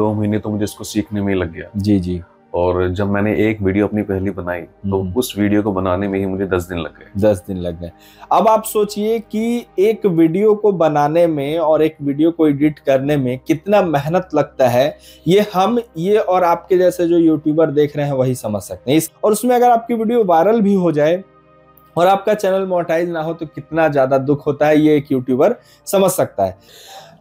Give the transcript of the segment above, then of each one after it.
दो महीने तो मुझे इसको सीखने में लग गया। जी जी। और जब मैंने एक वीडियो अपनी पहली बनाई तो हम्म। उस वीडियो को बनाने में ही मुझे दस दिन लग गए। दस दिन लग गए। अब आप सोचिए कि एक वीडियो को बनाने में और एक वीडियो को एडिट करने में कितना मेहनत लगता है ये हम ये और आपके जैसे जो यूट्यूबर देख रहे हैं वही समझ सकते हैं। और उसमें अगर आपकी वीडियो वायरल भी हो जाए और आपका चैनल मोनेटाइज ना हो तो कितना ज़्यादा दुख होता है, ये एक यूट्यूबर समझ सकता है।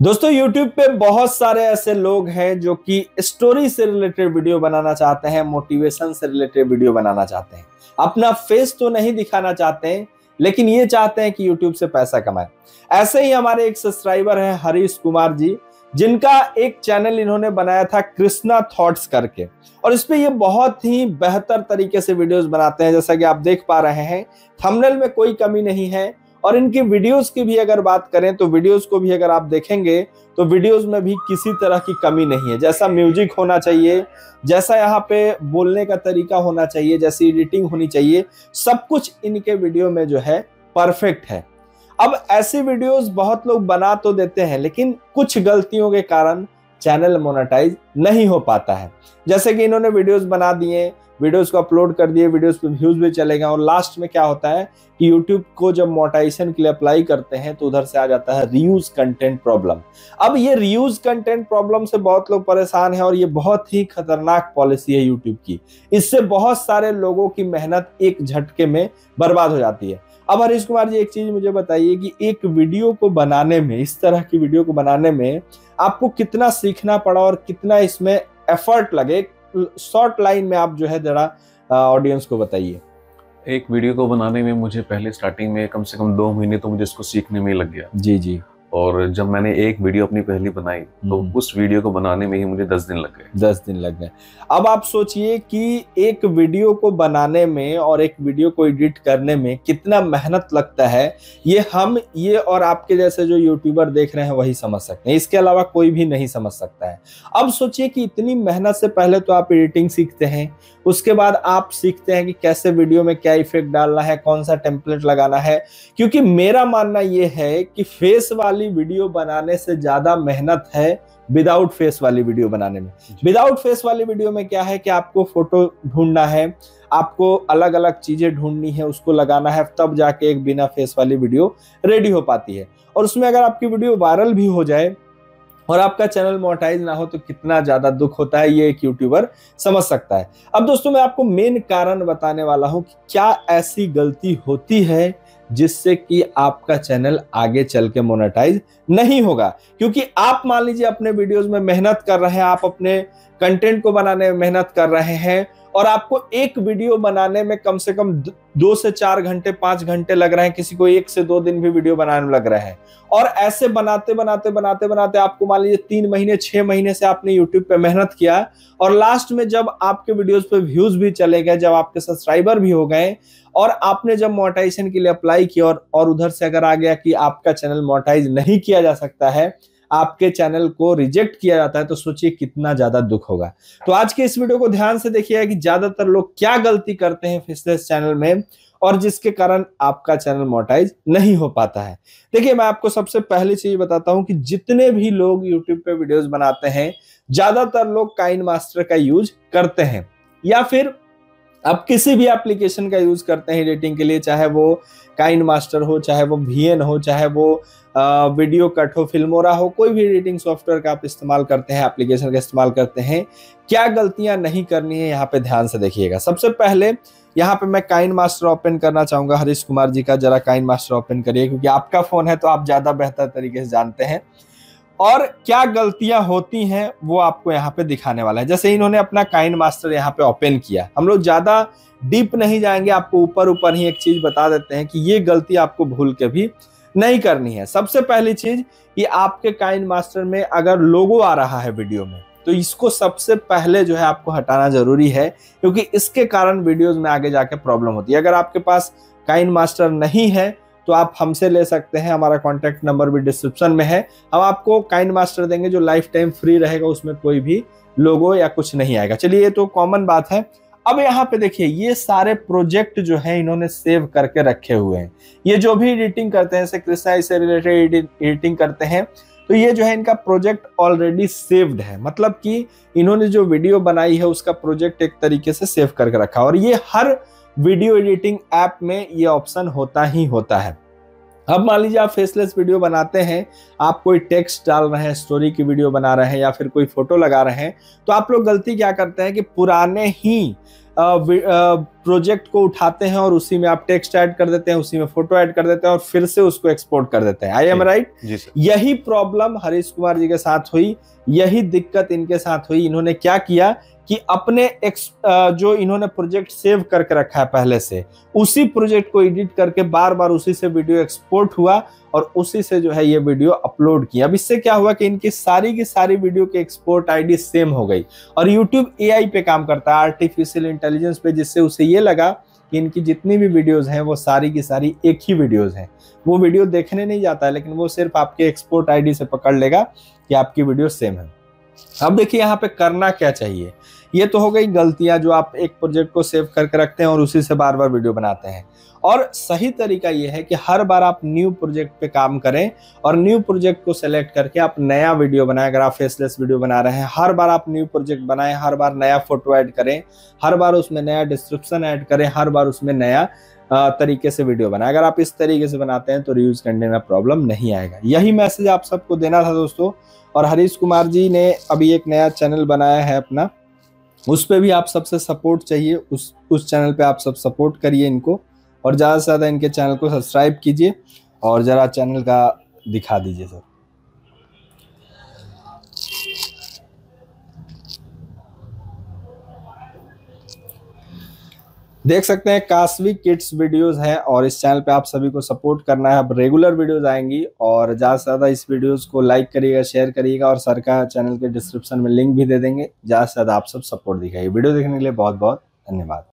दोस्तों YouTube पे बहुत सारे ऐसे लोग हैं जो कि स्टोरी से रिलेटेड वीडियो बनाना चाहते हैं, मोटिवेशन से रिलेटेड वीडियो बनाना चाहते हैं। अपना फेस तो नहीं दिखाना चाहते हैं, लेकिन ये चाहते हैं कि YouTube से पैसा कमाए। ऐसे ही हमारे एक सब्सक्राइबर हैं, हरीश कुमार जी। जिनका एक चैनल इन्होंने बनाया था कृष्णा थॉट्स करके। और इस पे ये बहुत ही बेहतर तरीके से वीडियोस बनाते हैं, जैसा कि आप देख पा रहे हैं। थंबनेल में कोई कमी नहीं है और इनकी वीडियोस की भी अगर बात करें तो वीडियोस को भी अगर आप देखेंगे तो वीडियोस में भी किसी तरह की कमी नहीं है। जैसा म्यूज़िक होना चाहिए, जैसा यहाँ पे बोलने का तरीका होना चाहिए, जैसी एडिटिंग होनी चाहिए, सब कुछ इनके वीडियो में जो है, परफेक्ट है। अब ऐसी वीडियोस बहुत लोग बना तो देते हैं, लेकिन कुछ गलतियों के कारण चैनल मोनेटाइज नहीं हो पाता है। जैसे कि इन्होंने वीडियोस बना दिए वीडियोस को अपलोड कर दिए, वीडियोस पे व्यूज़ भी चलेगा और लास्ट में क्या होता है कि यूट्यूब को जब मोटाइजेशन के लिए अप्लाई करते हैं तो उधर से आ जाता है रीयूज कंटेंट प्रॉब्लम अब ये रीयूज कंटेंट प्रॉब्लम से बहुत लोग परेशान हैं और ये बहुत ही खतरनाक पॉलिसी है यूट्यूब की। इससे बहुत सारे लोगों की मेहनत एक झटके में बर्बाद हो जाती है। अब हरीश कुमार जी, एक चीज़ मुझे बताइए कि एक वीडियो को बनाने में, इस तरह की वीडियो को बनाने में आपको कितना सीखना पड़ा और कितना इसमें एफर्ट लगे? शॉर्ट लाइन में आप जो है जरा ऑडियंस को बताइए। एक वीडियो को बनाने में मुझे पहले स्टार्टिंग में कम से कम दो महीने तो मुझे इसको सीखने में ही लग गया। जी जी। और जब मैंने एक वीडियो अपनी पहली बनाई तो हम्म। उस वीडियो को बनाने में ही मुझे दस दिन लग गए। दस दिन लग गए। अब आप सोचिए कि एक वीडियो को बनाने में और एक वीडियो को एडिट करने में कितना मेहनत लगता है ये हम ये और आपके जैसे जो यूट्यूबर देख रहे हैं वही समझ सकते हैं। इसके अलावा कोई भी नहीं समझ सकता है। अब सोचिए कि इतनी मेहनत से पहले तो आप एडिटिंग सीखते हैं उसके बाद आप सीखते हैं कि कैसे वीडियो में क्या इफ़ेक्ट डालना है कौन सा टेम्पलेट लगाना है क्योंकि मेरा मानना यह है कि फेस वाली वीडियो बनाने से ज़्यादा मेहनत है विदाउट फेस वाली वीडियो बनाने में। विदाउट फेस वाली वीडियो में क्या है कि आपको फ़ोटो ढूंढना है, आपको अलग अलग चीज़ें ढूंढनी है, उसको लगाना है, तब जाके एक बिना फेस वाली वीडियो रेडी हो पाती है। और उसमें अगर आपकी वीडियो वायरल भी हो जाए और आपका चैनल मोनेटाइज ना हो तो कितना ज़्यादा दुख होता है, ये एक यूट्यूबर समझ सकता है। अब दोस्तों, मैं आपको मेन कारण बताने वाला हूँ कि क्या ऐसी गलती होती है जिससे कि आपका चैनल आगे चल के मोनेटाइज नहीं होगा? क्योंकि आप मान लीजिए अपने वीडियोस में मेहनत कर रहे हैं, आप अपने कंटेंट को बनाने में मेहनत कर रहे हैं और आपको एक वीडियो बनाने में कम से कम दो से चार घंटे पाँच घंटे लग रहे हैं किसी को एक से दो दिन भी वीडियो बनाने में लग रहे हैं। और ऐसे बनाते बनाते बनाते बनाते आपको मान लीजिए तीन महीने छह महीने से आपने यूट्यूब पे मेहनत किया और लास्ट में जब आपके वीडियोस पे व्यूज़ भी चले गए जब आपके सब्सक्राइबर भी हो गए और आपने जब मोटाइजेशन के लिए अप्लाई किया और, और उधर से अगर आ गया कि आपका चैनल मोटाइज नहीं किया जा सकता है आपके चैनल को रिजेक्ट किया जाता है तो सोचिए कितना ज़्यादा दुख होगा। तो आज के इस वीडियो को ध्यान से देखिएगा कि ज़्यादातर लोग क्या गलती करते हैं फिटनेस चैनल में और जिसके कारण आपका चैनल मोटाइज नहीं हो पाता है। देखिए, मैं आपको सबसे पहली चीज़ बताता हूँ कि जितने भी लोग यूट्यूब पे वीडियोस बनाते हैं, ज़्यादातर लोग काइन मास्टर का यूज़ करते हैं या फिर आप किसी भी एप्लीकेशन का यूज़ करते हैं एडिटिंग के लिए, चाहे वो काइन मास्टर हो, चाहे वो वी हो, चाहे वो वीडियो कट हो फिल्मोरा हो कोई भी एडिटिंग सॉफ्टवेयर का आप इस्तेमाल करते हैं एप्लीकेशन का इस्तेमाल करते हैं, क्या गलतियाँ नहीं करनी है, यहाँ पे ध्यान से देखिएगा। सबसे पहले यहाँ पे मैं काइन मास्टर ओपन करना चाहूँगा, हरीश कुमार जी का, जरा काइन मास्टर ओपन करिए, क्योंकि आपका फ़ोन है तो आप ज़्यादा बेहतर तरीके से जानते हैं। और क्या गलतियाँ होती हैं, वो आपको यहाँ पे दिखाने वाला है। जैसे इन्होंने अपना काइन मास्टर यहाँ पे ओपन किया। हम लोग ज़्यादा डीप नहीं जाएँगे, आपको ऊपर ऊपर ही एक चीज़ बता देते हैं कि ये गलती आपको भूल के भी नहीं करनी है। सबसे पहली चीज़ कि आपके काइन मास्टर में अगर लोगो आ रहा है वीडियो में तो इसको सबसे पहले जो है आपको हटाना ज़रूरी है, क्योंकि इसके कारण वीडियोज़ में आगे जाके प्रॉब्लम होती है। अगर आपके पास काइन मास्टर नहीं है तो आप हमसे ले सकते हैं। हमारा कॉन्टैक्ट नंबर भी डिस्क्रिप्शन में है। हम आपको काइंड मास्टर देंगे जो लाइफ टाइम फ्री रहेगा, उसमें कोई भी लोगो या कुछ नहीं आएगा। चलिए, ये तो कॉमन बात है। अब यहाँ पे देखिए, ये सारे प्रोजेक्ट जो है, इन्होंने सेव करके रखे हुए हैं। ये जो भी एडिटिंग करते हैं कृष्णा से रिलेटेड एडिटिंग करते हैं तो ये जो है, इनका प्रोजेक्ट ऑलरेडी सेव्ड है। मतलब कि इन्होंने जो वीडियो बनाई है, उसका प्रोजेक्ट एक तरीके से सेव करके रखा और ये हर वीडियो एडिटिंग ऐप में ये ऑप्शन होता ही होता है। अब मान लीजिए आप फेसलेस वीडियो बनाते हैं आप कोई टेक्स्ट डाल रहे हैं स्टोरी की वीडियो बना रहे हैं या फिर कोई फ़ोटो लगा रहे हैं तो आप लोग गलती क्या करते हैं कि पुराने ही प्रोजेक्ट को उठाते हैं और उसी में आप टेक्स्ट ऐड कर देते हैं उसी में फ़ोटो ऐड कर देते हैं और फिर से उसको एक्सपोर्ट कर देते हैं। आई एम राइट यही प्रॉब्लम हरीश कुमार जी के साथ हुई यही दिक्कत इनके साथ हुई इन्होंने क्या किया कि अपने एक्स जो इन्होंने प्रोजेक्ट सेव करके रखा है पहले से, उसी प्रोजेक्ट को एडिट करके बार बार उसी से वीडियो एक्सपोर्ट हुआ और उसी से जो है ये वीडियो अपलोड किया। अब इससे क्या हुआ कि इनकी सारी की सारी वीडियो की एक्सपोर्ट आईडी सेम हो गई और यूट्यूब एआई पे काम करता है आर्टिफिशियल इंटेलिजेंस पे, जिससे उसे ये लगा कि इनकी जितनी भी वीडियोस हैं, वो सारी की सारी एक ही वीडियोस हैं। वो वीडियो देखने नहीं जाता है लेकिन वो सिर्फ़ आपके एक्सपोर्ट आईडी से पकड़ लेगा कि आपकी वीडियो सेम है। अब देखिए यहाँ पे करना क्या चाहिए? ये तो हो गई गलतियाँ जो आप एक प्रोजेक्ट को सेव करके रखते हैं और उसी से बार बार वीडियो बनाते हैं। और सही तरीका ये है कि हर बार आप न्यू प्रोजेक्ट पे काम करें और न्यू प्रोजेक्ट को सेलेक्ट करके आप नया वीडियो बनाएँ। अगर आप फेसलेस वीडियो बना रहे हैं, हर बार आप न्यू प्रोजेक्ट बनाएँ, हर बार नया फ़ोटो ऐड करें, हर बार उसमें नया डिस्क्रिप्शन ऐड करें, हर बार उसमें नया तरीके से वीडियो बनाए। अगर आप इस तरीके से बनाते हैं तो रिव्यूज़ करने में प्रॉब्लम नहीं आएगा। यही मैसेज आप सबको देना था दोस्तों, और हरीश कुमार जी ने अभी एक नया चैनल बनाया है अपना। उस पर भी आप सबसे सपोर्ट चाहिए, उस उस चैनल पे आप सब सपोर्ट करिए इनको, और ज़्यादा से ज़्यादा इनके चैनल को सब्सक्राइब कीजिए, और ज़रा चैनल का दिखा दीजिए सर। देख सकते हैं, कास्वी किड्स वीडियोस हैं और इस चैनल पे आप सभी को सपोर्ट करना है। अब रेगुलर वीडियोस आएँगी और ज़्यादा से ज़्यादा इस वीडियोस को लाइक करिएगा, शेयर करिएगा और सर का चैनल के डिस्क्रिप्शन में लिंक भी दे देंगे। ज़्यादा से ज़्यादा आप सब सपोर्ट दिखाइए। वीडियो देखने के लिए बहुत बहुत धन्यवाद।